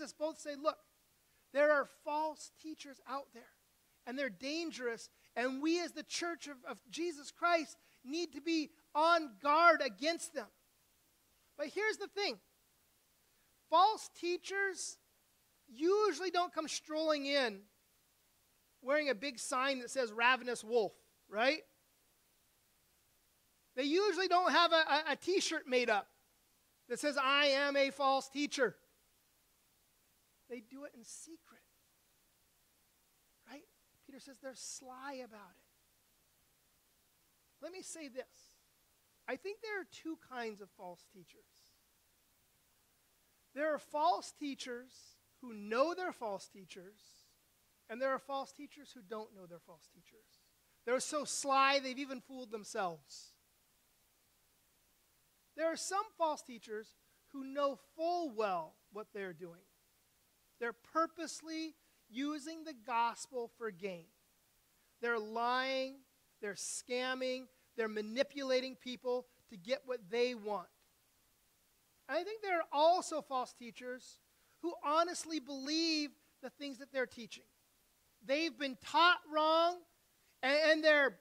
Jesus both say, look, there are false teachers out there, and they're dangerous, and we as the church of, of Jesus Christ need to be on guard against them. But here's the thing false teachers usually don't come strolling in wearing a big sign that says ravenous wolf, right? They usually don't have a, a, a t shirt made up that says, I am a false teacher. They do it in secret. Right? Peter says they're sly about it. Let me say this I think there are two kinds of false teachers. There are false teachers who know they're false teachers, and there are false teachers who don't know they're false teachers. They're so sly, they've even fooled themselves. There are some false teachers who know full well what they're doing. They're purposely using the gospel for gain. They're lying, they're scamming, they're manipulating people to get what they want. I think there are also false teachers who honestly believe the things that they're teaching. They've been taught wrong, and, and they're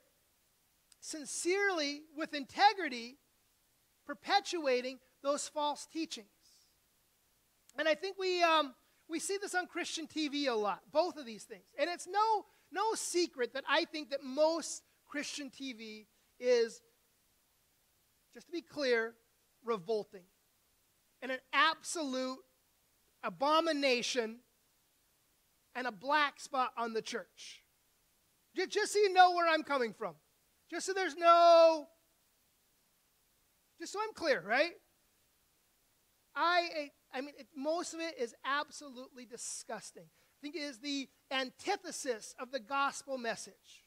sincerely, with integrity, perpetuating those false teachings. And I think we, um, we see this on Christian TV a lot, both of these things. And it's no, no secret that I think that most Christian TV is, just to be clear, revolting and an absolute abomination and a black spot on the church. Just so you know where I'm coming from. Just so there's no, just so I'm clear, right? I, I mean, it, most of it is absolutely disgusting. I think it is the antithesis of the gospel message.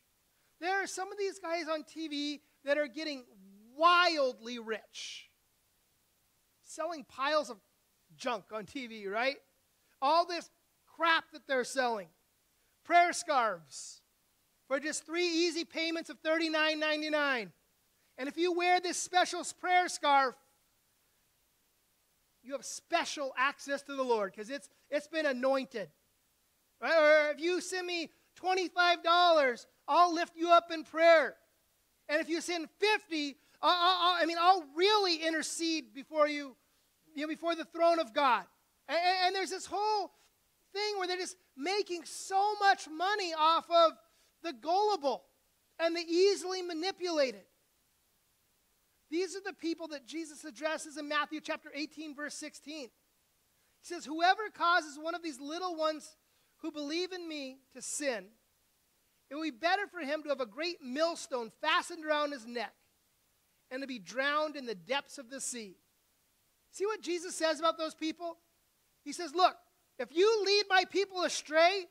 There are some of these guys on TV that are getting wildly rich, selling piles of junk on TV, right? All this crap that they're selling. Prayer scarves for just three easy payments of $39.99. And if you wear this special prayer scarf, special access to the Lord because it's, it's been anointed. Or if you send me $25, I'll lift you up in prayer. And if you send 50, I'll, I'll, I mean, I'll really intercede before you, you know, before the throne of God. And, and there's this whole thing where they're just making so much money off of the gullible and the easily manipulated. These are the people that Jesus addresses in Matthew chapter 18, verse 16. He says, Whoever causes one of these little ones who believe in me to sin, it will be better for him to have a great millstone fastened around his neck and to be drowned in the depths of the sea. See what Jesus says about those people? He says, Look, if you lead my people astray,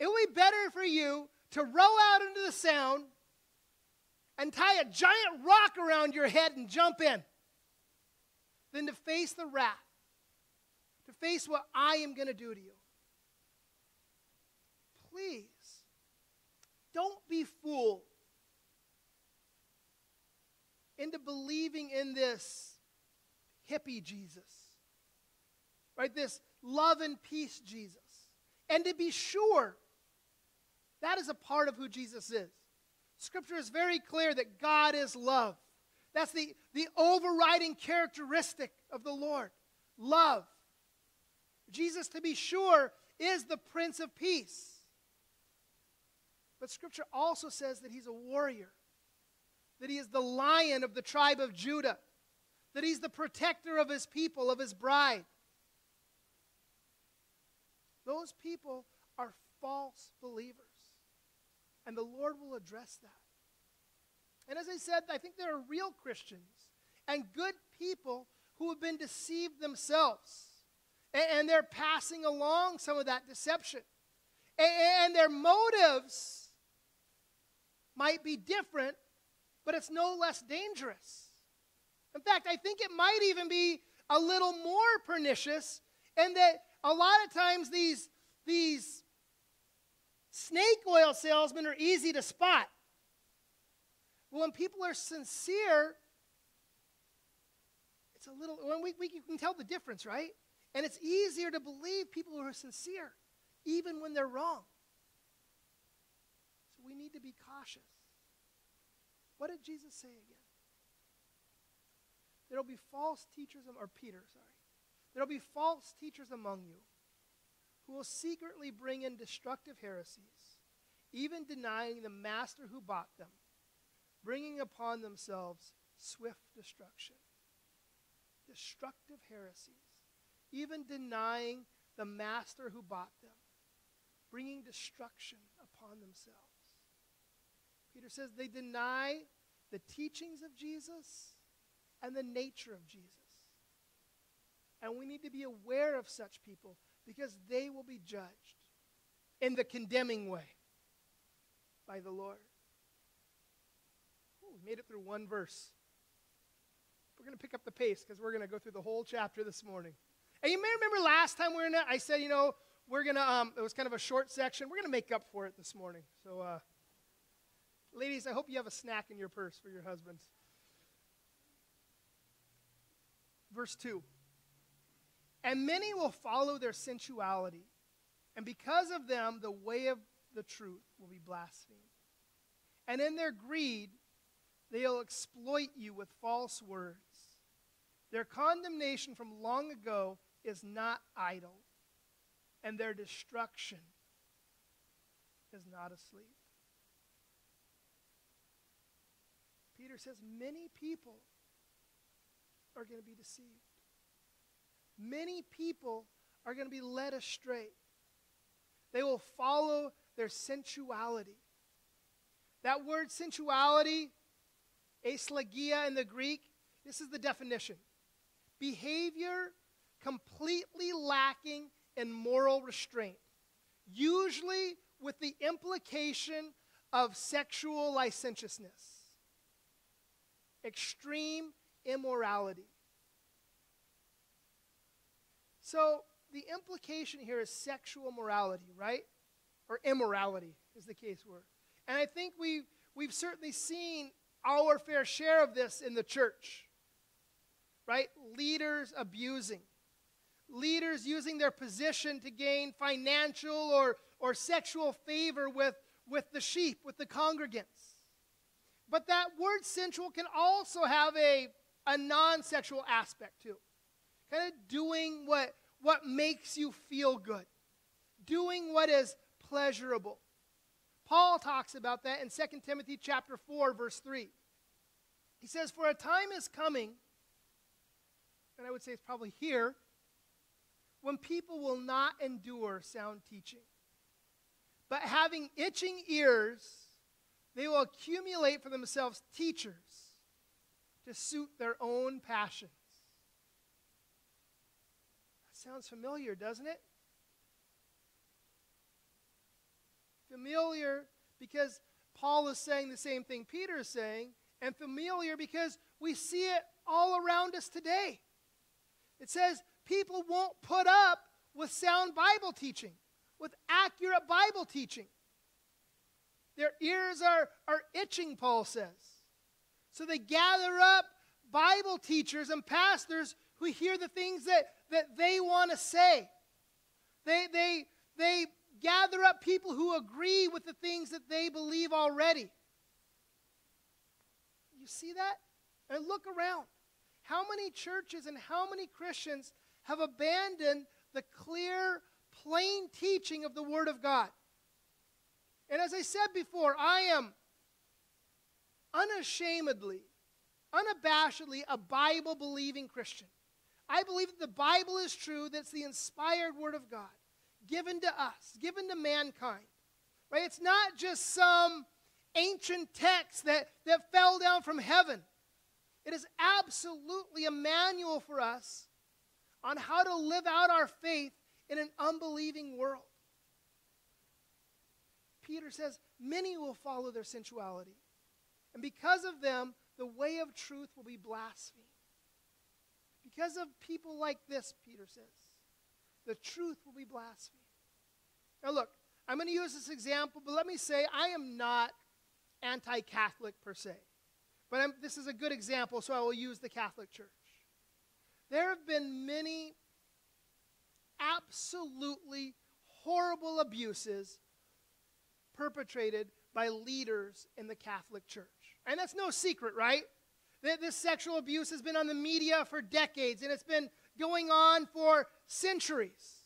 it will be better for you to row out into the sound and tie a giant rock around your head and jump in than to face the wrath, to face what I am going to do to you. Please, don't be fooled into believing in this hippie Jesus, right? This love and peace Jesus. And to be sure, that is a part of who Jesus is. Scripture is very clear that God is love. That's the, the overriding characteristic of the Lord love. Jesus, to be sure, is the Prince of Peace. But Scripture also says that he's a warrior, that he is the lion of the tribe of Judah, that he's the protector of his people, of his bride. Those people are false believers. And the Lord will address that. And as I said, I think there are real Christians and good people who have been deceived themselves. And, they're passing along some of that deception. And, their motives might be different, but it's no less dangerous. In fact, I think it might even be a little more pernicious, and that a lot of times these, these Snake oil salesmen are easy to spot. When people are sincere, it's a little, when we, we can tell the difference, right? And it's easier to believe people who are sincere, even when they're wrong. So we need to be cautious. What did Jesus say again? There'll be false teachers, or Peter, sorry. There'll be false teachers among you who will secretly bring in destructive heresies, even denying the master who bought them, bringing upon themselves swift destruction. Destructive heresies, even denying the master who bought them, bringing destruction upon themselves. Peter says they deny the teachings of Jesus and the nature of Jesus. And we need to be aware of such people because they will be judged in the condemning way by the Lord. We made it through one verse. We're going to pick up the pace because we're going to go through the whole chapter this morning. And you may remember last time we were in it, I said, you know, we're going to, um, it was kind of a short section. We're going to make up for it this morning. So, uh, ladies, I hope you have a snack in your purse for your husbands. Verse 2 And many will follow their sensuality, and because of them, the way of the truth will be blasphemed. And in their greed, they'll exploit you with false words. Their condemnation from long ago is not idle, and their destruction is not asleep. Peter says many people are going to be deceived. Many people are going to be led astray. They will follow their sensuality. That word sensuality, aselgeia in the Greek, this is the definition behavior completely lacking in moral restraint, usually with the implication of sexual licentiousness, extreme immorality. So, the implication here is sexual morality, right? Or immorality is the case word. And I think we, we've certainly seen our fair share of this in the church, right? Leaders abusing, leaders using their position to gain financial or, or sexual favor with, with the sheep, with the congregants. But that word sensual can also have a, a non sexual aspect too. Kind of doing what, what makes you feel good, doing what is pleasurable. Paul talks about that in 2 Timothy chapter 4 verse 3. He says for a time is coming and I would say it's probably here when people will not endure sound teaching. But having itching ears, they will accumulate for themselves teachers to suit their own passions. That sounds familiar, doesn't it? Familiar because Paul is saying the same thing Peter is saying, and familiar because we see it all around us today. It says people won't put up with sound Bible teaching, with accurate Bible teaching. Their ears are, are itching, Paul says. So they gather up Bible teachers and pastors who hear the things that, that they want to say. They, they, they gather up people who agree with the things that they believe already. You see that? And look around. How many churches and how many Christians have abandoned the clear, plain teaching of the Word of God? And as I said before, I am unashamedly, unabashedly a Bible believing Christian. I believe that the Bible is true, that's the inspired Word of God, given to us, given to mankind. Right? It's not just some ancient text that, that fell down from heaven. It is absolutely a manual for us on how to live out our faith in an unbelieving world. Peter says, Many will follow their sensuality, and because of them, the way of truth will be blasphemed. Because of people like this, Peter says, the truth will be blasphemed. Now, look, I'm going to use this example, but let me say I am not anti Catholic per se. But I'm, this is a good example, so I will use the Catholic Church. There have been many absolutely horrible abuses perpetrated by leaders in the Catholic Church. And that's no secret, right? This sexual abuse has been on the media for decades and it's been going on for centuries.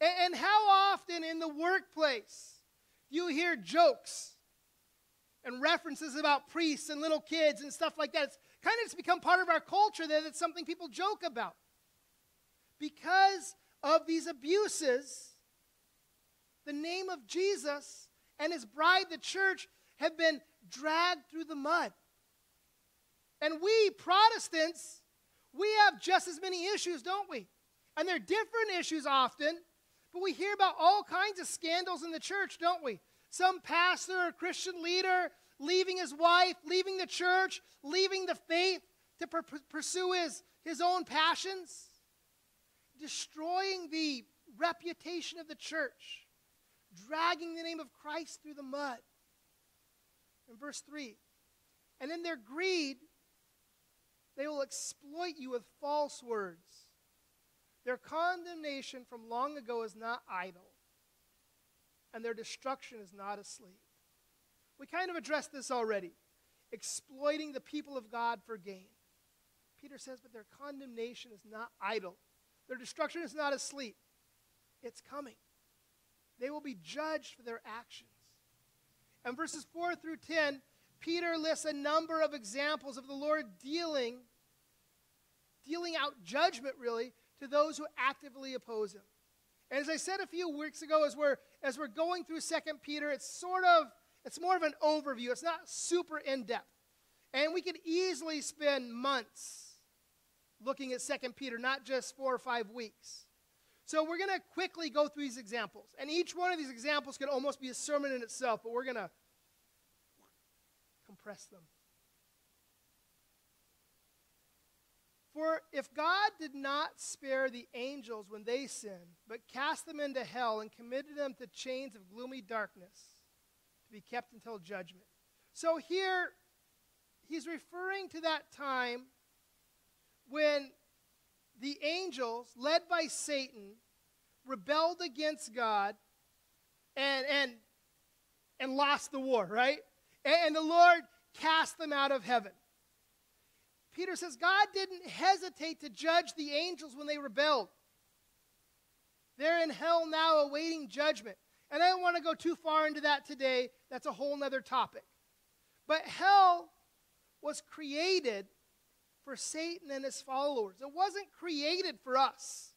And how often in the workplace you hear jokes and references about priests and little kids and stuff like that? It's kind of just become part of our culture that it's something people joke about. Because of these abuses, the name of Jesus and his bride, the church, have been dragged through the mud. And we, Protestants, we have just as many issues, don't we? And they're different issues often, but we hear about all kinds of scandals in the church, don't we? Some pastor or Christian leader leaving his wife, leaving the church, leaving the faith to pursue his, his own passions, destroying the reputation of the church, dragging the name of Christ through the mud. In verse 3, and in their greed, they will exploit you with false words. Their condemnation from long ago is not idle, and their destruction is not asleep. We kind of addressed this already exploiting the people of God for gain. Peter says, but their condemnation is not idle, their destruction is not asleep. It's coming. They will be judged for their actions. And verses 4 through 10 Peter lists a number of examples of the Lord dealing, dealing out judgment, really, to those who actively oppose him. And as I said a few weeks ago, as we're, as we're going through Second Peter, it's sort of, it's more of an overview. It's not super in-depth. And we could easily spend months looking at Second Peter, not just four or five weeks. So we're going to quickly go through these examples. And each one of these examples could almost be a sermon in itself, but we're going to compress them. For if God did not spare the angels when they sinned, but cast them into hell and committed them to chains of gloomy darkness to be kept until judgment. So here, he's referring to that time when the angels, led by Satan, rebelled against God and, and, and lost the war, right? and the Lord cast them out of heaven. Peter says God didn't hesitate to judge the angels when they rebelled. They're in hell now awaiting judgment. And I don't want to go too far into that today. That's a whole other topic. But hell was created for Satan and his followers. It wasn't created for us.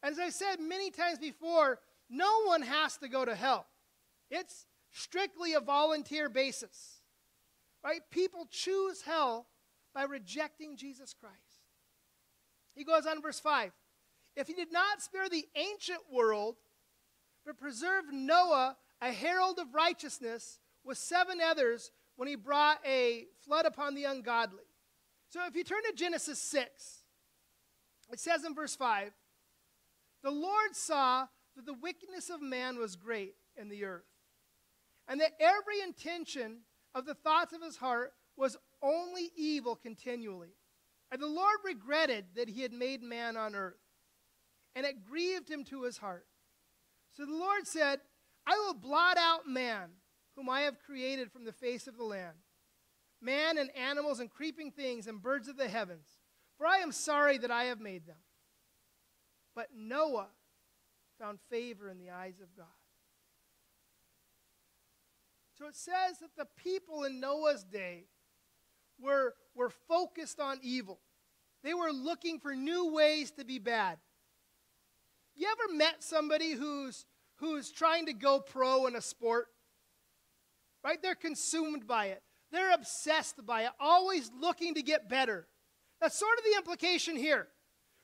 As I said many times before, no one has to go to hell. It's strictly a volunteer basis. Right? People choose hell by rejecting Jesus Christ. He goes on verse 5. If he did not spare the ancient world, but preserved Noah, a herald of righteousness, with seven others when he brought a flood upon the ungodly. So if you turn to Genesis 6, it says in verse 5 The Lord saw that the wickedness of man was great in the earth and that every intention of the thoughts of his heart was only evil continually. And the Lord regretted that he had made man on earth, and it grieved him to his heart. So the Lord said, I will blot out man, whom I have created from the face of the land, man and animals and creeping things and birds of the heavens, for I am sorry that I have made them. But Noah found favor in the eyes of God. So it says that the people in Noah's day were, were focused on evil. They were looking for new ways to be bad. You ever met somebody who's, who's trying to go pro in a sport? Right? They're consumed by it. They're obsessed by it, always looking to get better. That's sort of the implication here.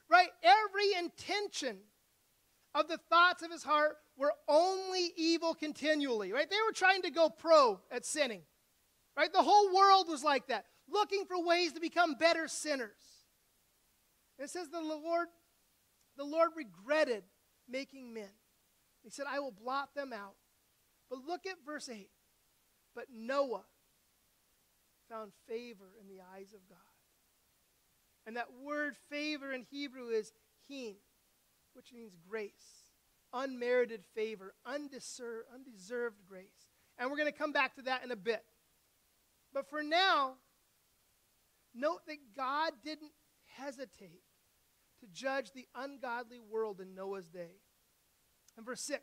Right? Every intention of the thoughts of his heart were only evil continually, right? They were trying to go pro at sinning, right? The whole world was like that, looking for ways to become better sinners. And it says the Lord, the Lord regretted making men. He said, I will blot them out. But look at verse 8. But Noah found favor in the eyes of God. And that word favor in Hebrew is heen. which means grace, unmerited favor, undeserved, undeserved grace. And we're going to come back to that in a bit. But for now, note that God didn't hesitate to judge the ungodly world in Noah's day. And verse 6,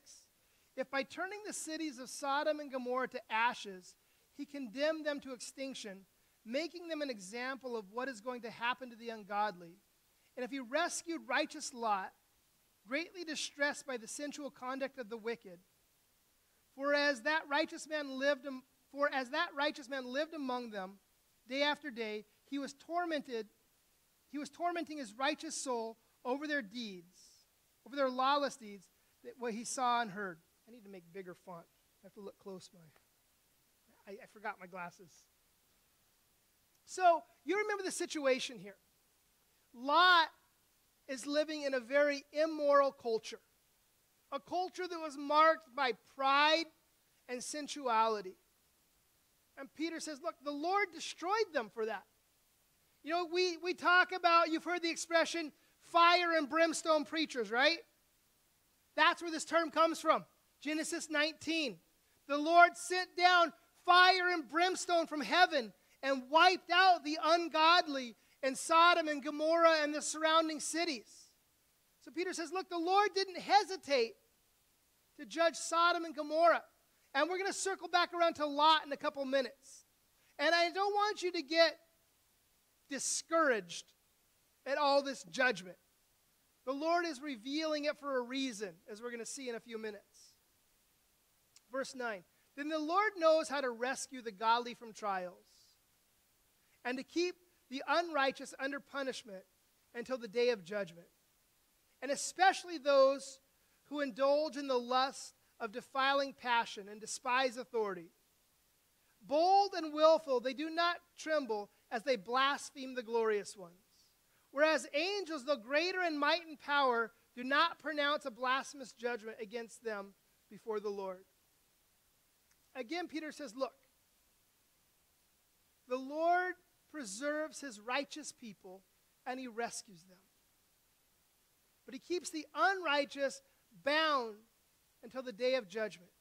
if by turning the cities of Sodom and Gomorrah to ashes, he condemned them to extinction, making them an example of what is going to happen to the ungodly, and if he rescued righteous Lot, greatly distressed by the sensual conduct of the wicked, for as that righteous man lived, for as that righteous man lived among them day after day, he was tormented he was tormenting his righteous soul over their deeds, over their lawless deeds, that what he saw and heard. I need to make bigger font. I have to look close. My, I, I forgot my glasses. So you remember the situation here. Lot is living in a very immoral culture, a culture that was marked by pride and sensuality. And Peter says, Look, the Lord destroyed them for that. You know, we, we talk about, you've heard the expression fire and brimstone preachers, right? That's where this term comes from. Genesis 19. The Lord sent down fire and brimstone from heaven and wiped out the ungodly in Sodom and Gomorrah and the surrounding cities. So Peter says, Look, the Lord didn't hesitate to judge Sodom and Gomorrah. And we're going to circle back around to Lot in a couple minutes. And I don't want you to get discouraged at all this judgment. The Lord is revealing it for a reason, as we're going to see in a few minutes. Verse 9 Then the Lord knows how to rescue the godly from trials and to keep the unrighteous under punishment until the day of judgment, and especially those who indulge in the lust of defiling passion and despise authority. Bold and willful, they do not tremble as they blaspheme the glorious ones. Whereas angels, though greater in might and power, do not pronounce a blasphemous judgment against them before the Lord. Again, Peter says, Look, the Lord preserves his righteous people and he rescues them. But he keeps the unrighteous bound until the day of judgment.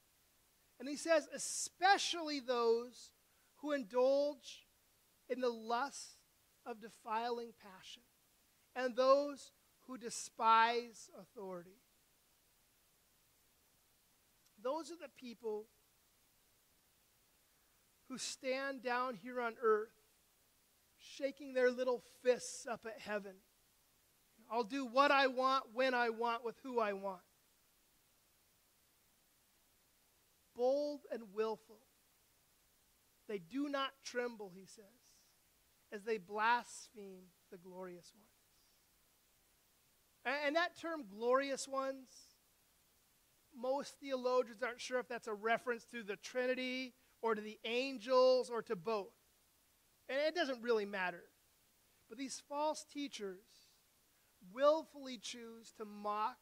And he says, especially those who indulge in the lust of defiling passion, and those who despise authority. Those are the people who stand down here on earth, shaking their little fists up at heaven. I'll do what I want, when I want, with who I want. Bold and willful. They do not tremble, he says as they blaspheme the glorious ones. And that term, glorious ones, most theologians aren't sure if that's a reference to the Trinity or to the angels or to both. And it doesn't really matter. But these false teachers willfully choose to mock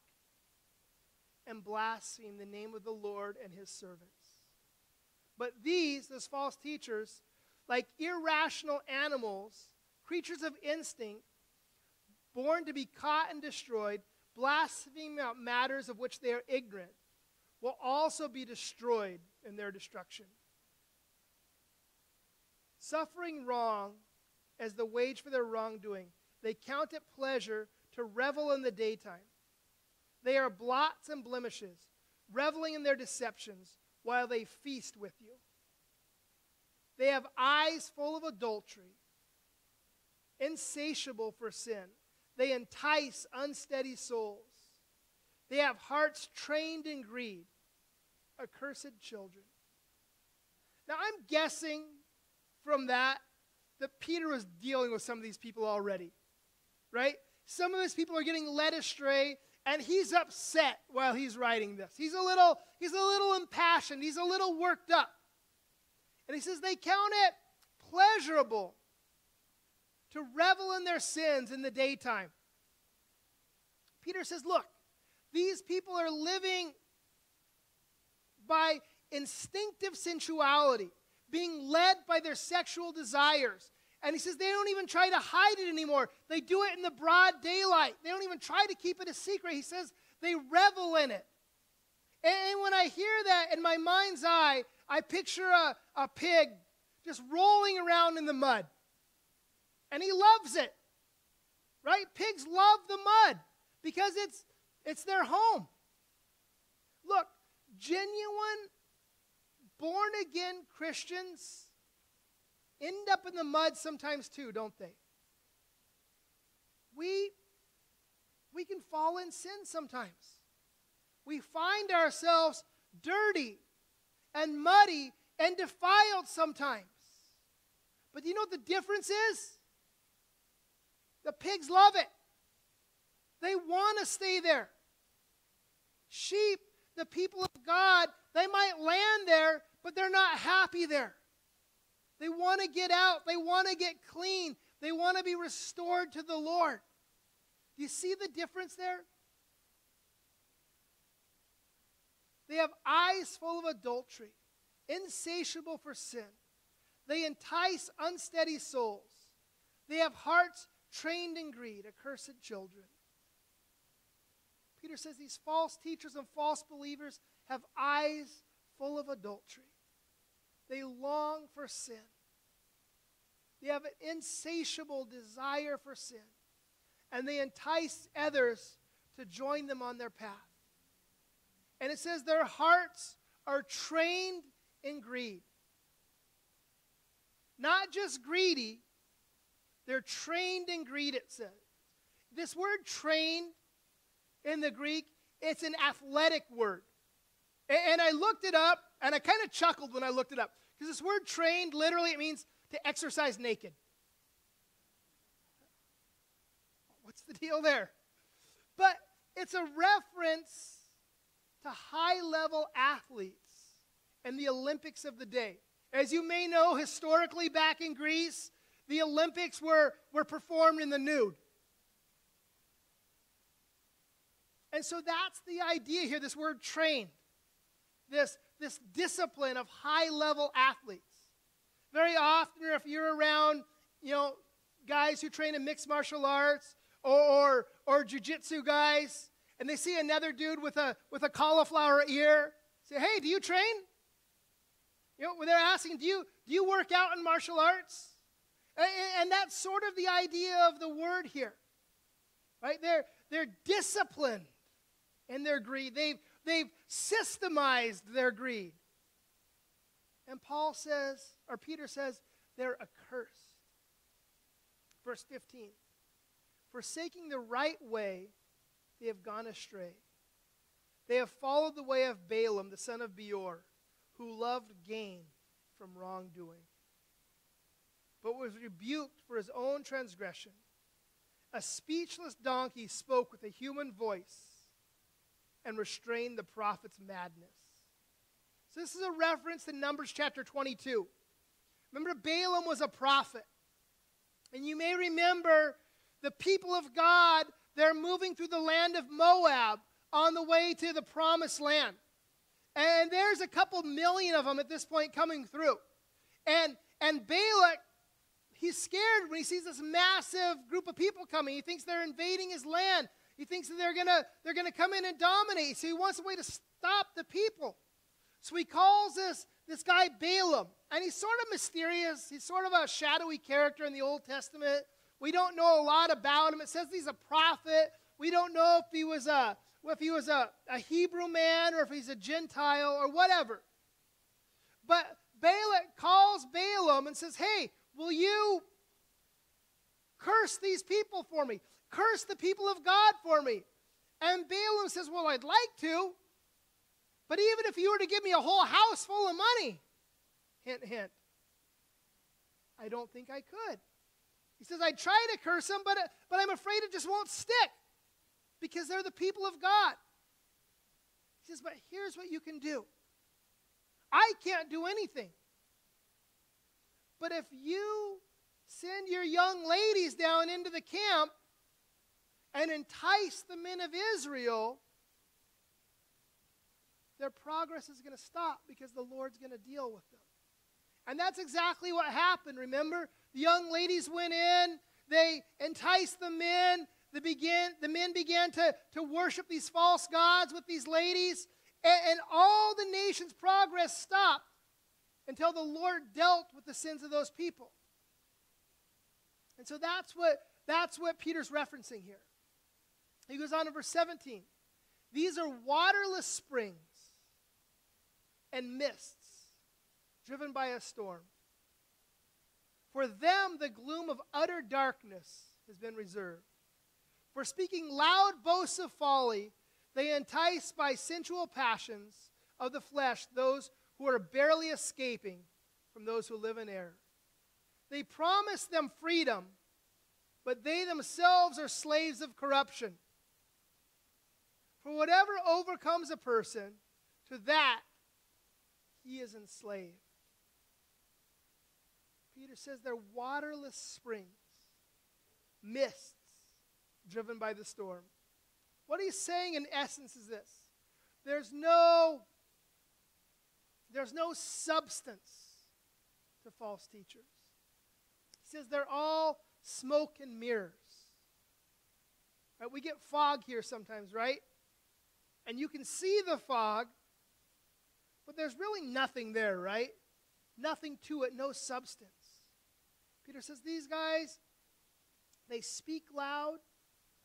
and blaspheme the name of the Lord and his servants. But these, those false teachers, like irrational animals, creatures of instinct, born to be caught and destroyed, blaspheming about matters of which they are ignorant, will also be destroyed in their destruction. Suffering wrong as the wage for their wrongdoing, they count it pleasure to revel in the daytime. They are blots and blemishes, reveling in their deceptions while they feast with you. They have eyes full of adultery, insatiable for sin. They entice unsteady souls. They have hearts trained in greed, accursed children. Now, I'm guessing from that that Peter was dealing with some of these people already, right? Some of these people are getting led astray, and he's upset while he's writing this. He's a little, he's a little impassioned. He's a little worked up. And he says they count it pleasurable to revel in their sins in the daytime. Peter says, Look, these people are living by instinctive sensuality, being led by their sexual desires, And he says they don't even try to hide it anymore. They do it in the broad daylight. They don't even try to keep it a secret. He says they revel in it. And when I hear that in my mind's eye, I picture a, a pig just rolling around in the mud. And he loves it. Right? Pigs love the mud because it's it's their home. Look, genuine born again Christians end up in the mud sometimes too, don't they? We we can fall in sin sometimes. We find ourselves dirty and muddy and defiled sometimes. But you know what the difference is? The pigs love it. They want to stay there. Sheep, the people of God, they might land there, but they're not happy there. They want to get out. They want to get clean. They want to be restored to the Lord. Do you see the difference there? They have eyes full of adultery, insatiable for sin. They entice unsteady souls. They have hearts trained in greed, accursed children. Peter says these false teachers and false believers have eyes full of adultery. They long for sin. They have an insatiable desire for sin. And they entice others to join them on their path. And it says their hearts are trained in greed. Not just greedy, they're trained in greed, it says. This word trained in the Greek, it's an athletic word. And I looked it up, and I kind of chuckled when I looked it up. Because this word trained, literally, it means to exercise naked. What's the deal there? But it's a reference to high level athletes and the Olympics of the day. As you may know, historically back in Greece, the Olympics were, were performed in the nude. And so that's the idea here, this word trained, this, this discipline of high level athletes. Very often, if you're around, you know, guys who train in mixed martial arts or, or, or jujitsu guys, and they see another dude with a, with a cauliflower ear, say, hey, do you train? You know, when they're asking, do you, do you work out in martial arts? And, and that's sort of the idea of the word here. Right? They're, they're disciplined in their greed. They've, they've systemized their greed. And Paul says, or Peter says, they're accursed. Verse 15 Forsaking the right way, they have gone astray. They have followed the way of Balaam, the son of Beor, who loved gain from wrongdoing, but was rebuked for his own transgression. A speechless donkey spoke with a human voice and restrain the prophet's madness. So, this is a reference to Numbers chapter 22. Remember, Balaam was a prophet. And you may remember the people of God, they're moving through the land of Moab on the way to the promised land. And there's a couple million of them at this point coming through. And, and Balak, he's scared when he sees this massive group of people coming. He thinks they're invading his land. He thinks that they're gonna they're gonna come in and dominate. So he wants a way to stop the people. So he calls this this guy Balaam, and he's sort of mysterious. He's sort of a shadowy character in the Old Testament. We don't know a lot about him. It says he's a prophet. We don't know if he was a if he was a, a Hebrew man or if he's a Gentile or whatever. But Balak calls Balaam and says, Hey, will you curse these people for me? Curse the people of God for me. And Balaam says, Well, I'd like to, but even if you were to give me a whole house full of money, hint, hint, I don't think I could. He says, I'd try to curse them, but, but I'm afraid it just won't stick because they're the people of God. He says, But here's what you can do I can't do anything. But if you send your young ladies down into the camp and entice the men of Israel, their progress is going to stop because the Lord's going to deal with them. And that's exactly what happened, remember? The young ladies went in, they enticed the men, the, begin, the men began to, to worship these false gods with these ladies, and, and all the nation's progress stopped until the Lord dealt with the sins of those people. And so that's what, that's what Peter's referencing here. He goes on to verse 17. These are waterless springs and mists driven by a storm. For them, the gloom of utter darkness has been reserved. For speaking loud boasts of folly, they entice by sensual passions of the flesh those who are barely escaping from those who live in error. They promise them freedom, but they themselves are slaves of corruption. For whatever overcomes a person, to that he is enslaved. Peter says they're waterless springs, mists driven by the storm. What he's saying in essence is this there's no there's no substance to false teachers. He says they're all smoke and mirrors. Right? We get fog here sometimes, right? And you can see the fog, but there's really nothing there, right? Nothing to it, no substance. Peter says these guys, they speak loud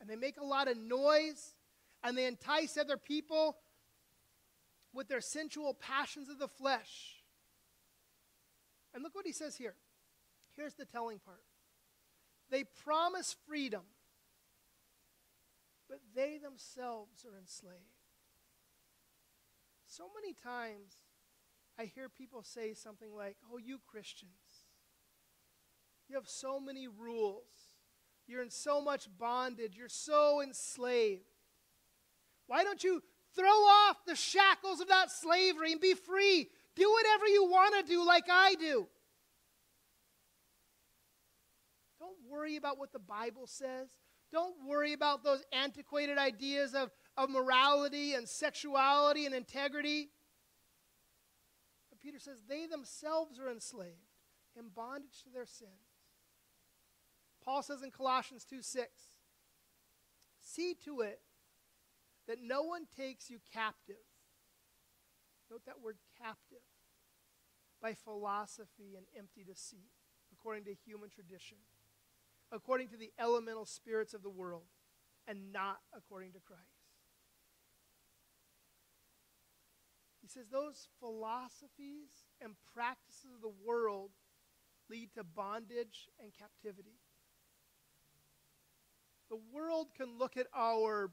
and they make a lot of noise and they entice other people with their sensual passions of the flesh. And look what he says here. Here's the telling part they promise freedom, but they themselves are enslaved. So many times I hear people say something like, Oh, you Christians, you have so many rules. You're in so much bondage. You're so enslaved. Why don't you throw off the shackles of that slavery and be free? Do whatever you want to do, like I do. Don't worry about what the Bible says. Don't worry about those antiquated ideas of, of morality and sexuality and integrity. But Peter says they themselves are enslaved, in bondage to their sins. Paul says in Colossians 2 6, see to it that no one takes you captive. Note that word captive by philosophy and empty deceit, according to human tradition, according to the elemental spirits of the world, and not according to Christ. He says those philosophies and practices of the world lead to bondage and captivity. The world can look at our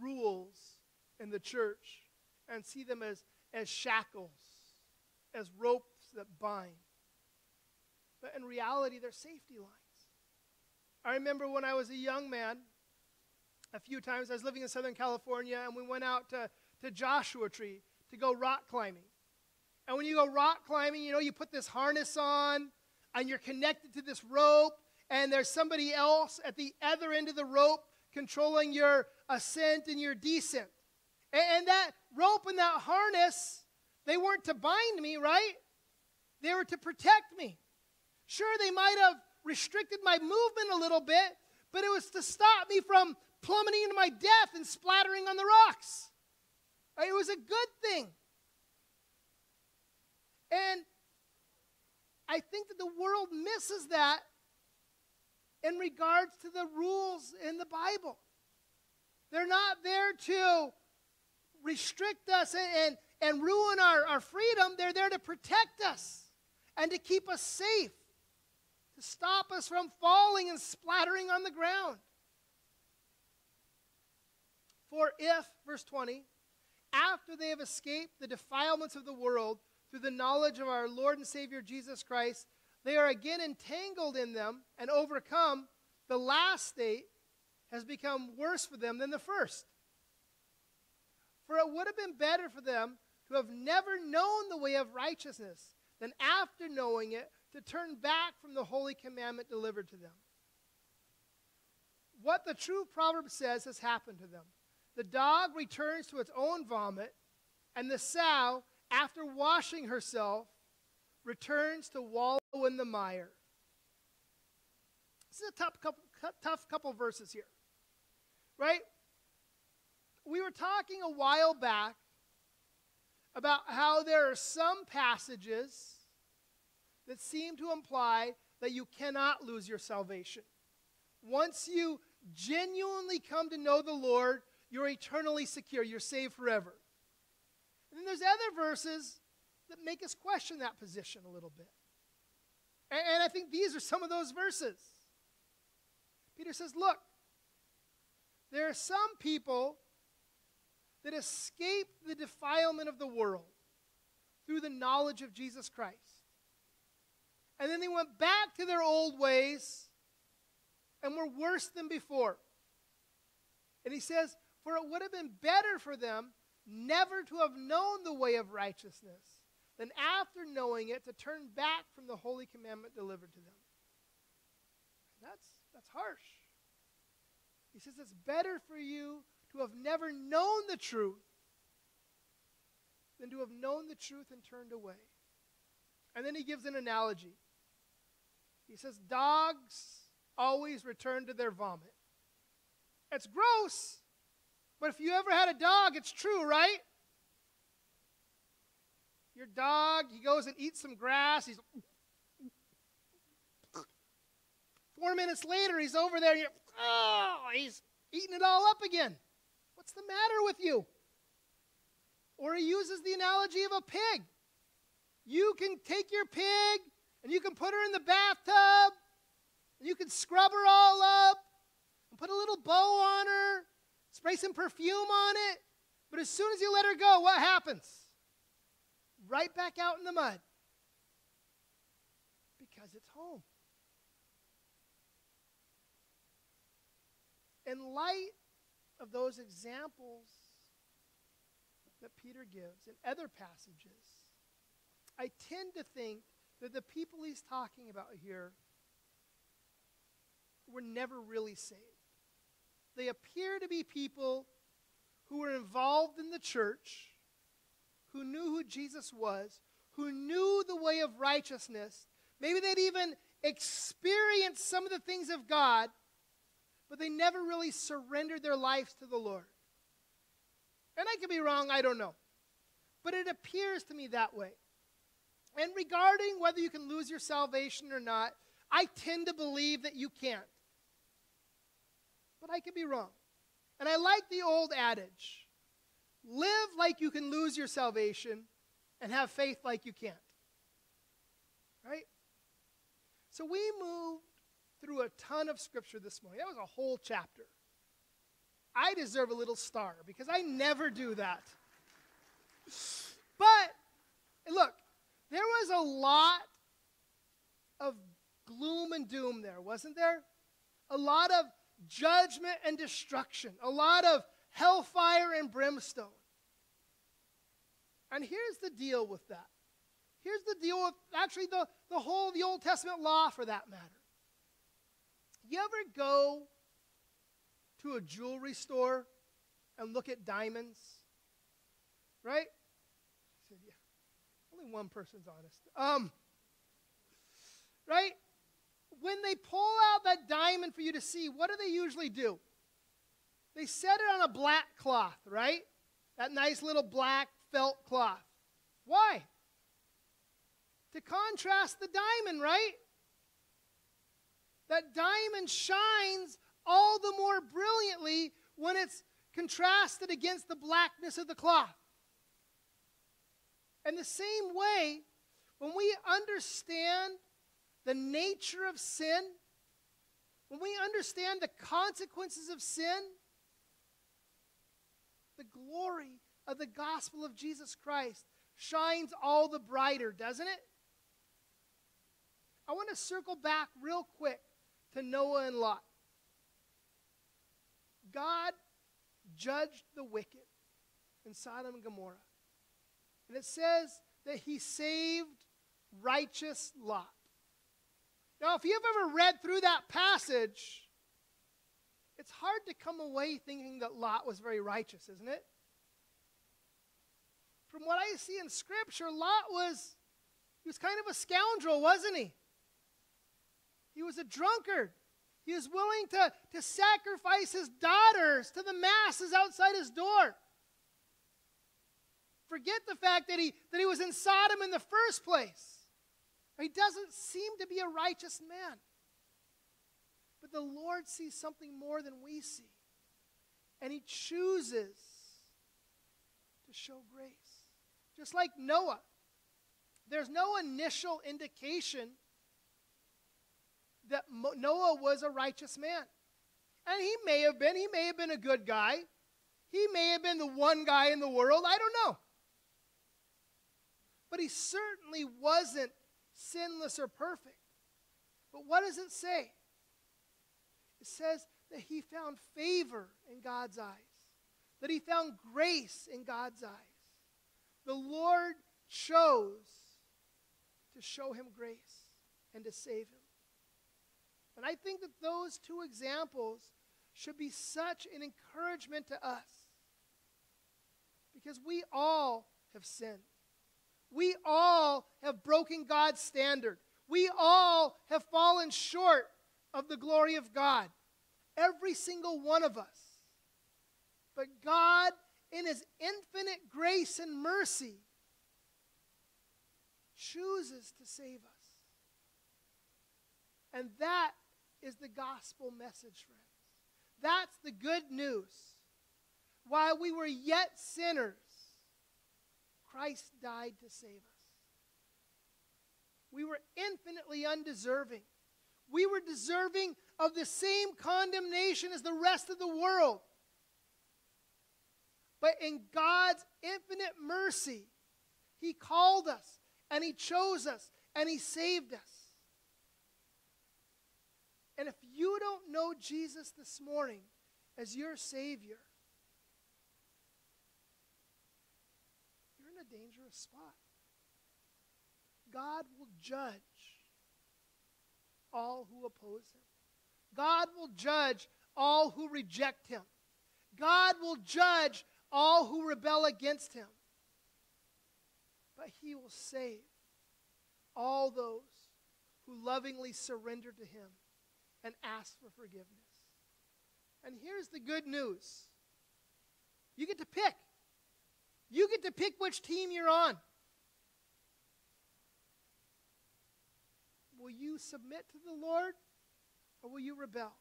rules in the church and see them as, as shackles, as ropes that bind. But in reality, they're safety lines. I remember when I was a young man, a few times I was living in Southern California, and we went out to, to Joshua Tree to go rock climbing. And when you go rock climbing, you know, you put this harness on, and you're connected to this rope, and there's somebody else at the other end of the rope controlling your ascent and your descent. And, and that rope and that harness, they weren't to bind me, right? They were to protect me. Sure, they might have restricted my movement a little bit, but it was to stop me from plummeting into my death and splattering on the rocks. It was a good thing. And I think that the world misses that in regards to the rules in the Bible. They're not there to restrict us and, and, and ruin our, our freedom. They're there to protect us and to keep us safe, to stop us from falling and splattering on the ground. For if, verse 20, after they have escaped the defilements of the world through the knowledge of our Lord and Savior Jesus Christ, they are again entangled in them and overcome, the last state has become worse for them than the first. For it would have been better for them to have never known the way of righteousness than after knowing it to turn back from the holy commandment delivered to them. What the true proverb says has happened to them. The dog returns to its own vomit, and the sow, after washing herself, returns to wallow in the mire. This is a tough couple, tough couple verses here, right? We were talking a while back about how there are some passages that seem to imply that you cannot lose your salvation. Once you genuinely come to know the Lord, you're eternally secure. You're saved forever. And then there's other verses that make us question that position a little bit. And, and I think these are some of those verses. Peter says, Look, there are some people that escape the defilement of the world through the knowledge of Jesus Christ. And then they went back to their old ways and were worse than before. And he says, For it would have been better for them never to have known the way of righteousness than after knowing it to turn back from the holy commandment delivered to them. That's, that's harsh. He says it's better for you to have never known the truth than to have known the truth and turned away. And then he gives an analogy. He says, Dogs always return to their vomit. It's gross, but if you ever had a dog, it's true, right? Your dog, he goes and eats some grass. He's four minutes later, he's over there. And oh, he's eating it all up again. What's the matter with you? Or he uses the analogy of a pig. You can take your pig and you can put her in the bathtub and you can scrub her all up and put a little bow on her, spray some perfume on it. But as soon as you let her go, what happens? Right back out in the mud. Because it's home. In light of those examples that Peter gives in other passages, I tend to think that the people he's talking about here were never really saved. They appear to be people who were involved in the church, who knew who Jesus was, who knew the way of righteousness. Maybe they'd even experienced some of the things of God, but they never really surrendered their lives to the Lord. And I could be wrong, I don't know. But it appears to me that way. And regarding whether you can lose your salvation or not, I tend to believe that you can't. But I could be wrong. And I like the old adage live like you can lose your salvation and have faith like you can't. Right? So we moved through a ton of scripture this morning. That was a whole chapter. I deserve a little star because I never do that. But look, there was a lot of gloom and doom there, wasn't there? A lot of judgment and destruction, a lot of hellfire and brimstone. And here's the deal with that. Here's the deal with actually the, the whole of the Old Testament law for that matter. You ever go to a jewelry store and look at diamonds? Right? Said, yeah. Only one person's honest. Um, right? When they pull out that diamond for you to see, what do they usually do? They set it on a black cloth, right? That nice little black felt cloth. Why? To contrast the diamond, right? That diamond shines all the more brilliantly when it's contrasted against the blackness of the cloth. And the same way, when we understand the nature of sin, when we understand the consequences of sin, the glory of the gospel of Jesus Christ shines all the brighter, doesn't it? I want to circle back real quick to Noah and Lot. God judged the wicked in Sodom and Gomorrah. And it says that he saved righteous Lot. Now, if you've ever read through that passage, it's hard to come away thinking that Lot was very righteous, isn't it? From what I see in Scripture, Lot was He was kind of a scoundrel, wasn't he? He was a drunkard. He was willing to, to sacrifice his daughters to the masses outside his door. Forget the fact that he, that he was in Sodom in the first place. He doesn't seem to be a righteous man. But the Lord sees something more than we see. And he chooses to show grace. Just like Noah, there's no initial indication that Noah was a righteous man. And he may have been, he may have been a good guy. He may have been the one guy in the world. I don't know. But he certainly wasn't sinless or perfect. But what does it say? It says that he found favor in God's eyes, that he found grace in God's eyes. The Lord chose to show him grace and to save him. And I think that those two examples should be such an encouragement to us because we all have sinned. We all have broken God's standard. We all have fallen short of the glory of God. Every single one of us. But God, in His infinite grace and mercy, chooses to save us. And that is the gospel message, friends. That's the good news. While we were yet sinners, Christ died to save us. We were infinitely undeserving. We were deserving of the same condemnation as the rest of the world. But in God's infinite mercy, He called us and He chose us and He saved us. And if you don't know Jesus this morning as your Savior, you're in a dangerous spot. God will judge all who oppose him. God will judge all who reject him. God will judge all who rebel against him. But he will save all those who lovingly surrender to him and ask for forgiveness. And here's the good news you get to pick. You get to pick which team you're on. Will you submit to the Lord or will you rebel?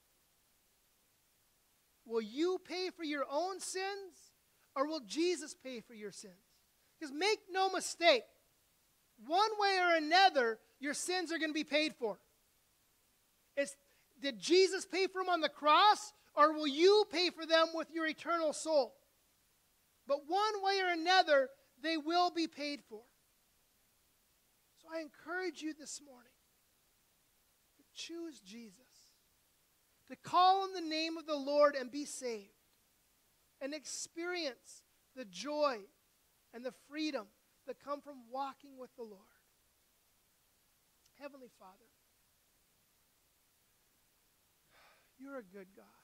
Will you pay for your own sins or will Jesus pay for your sins? Because make no mistake, one way or another, your sins are going to be paid for. It's, did Jesus pay for them on the cross or will you pay for them with your eternal soul? But one way or another, they will be paid for. So I encourage you this morning to choose Jesus, to call on the name of the Lord and be saved, and experience the joy and the freedom that come from walking with the Lord. Heavenly Father, you're a good God.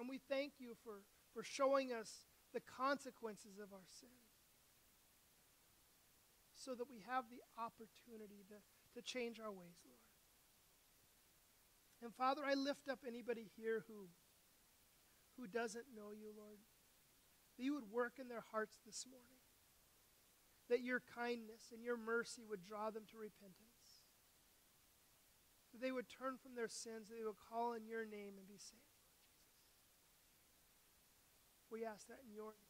And we thank you for, for showing us the consequences of our sin so that we have the opportunity to, to change our ways, Lord. And Father, I lift up anybody here who, who doesn't know you, Lord. That you would work in their hearts this morning. That your kindness and your mercy would draw them to repentance. That they would turn from their sins, that they would call on your name and be saved. We ask that in your name.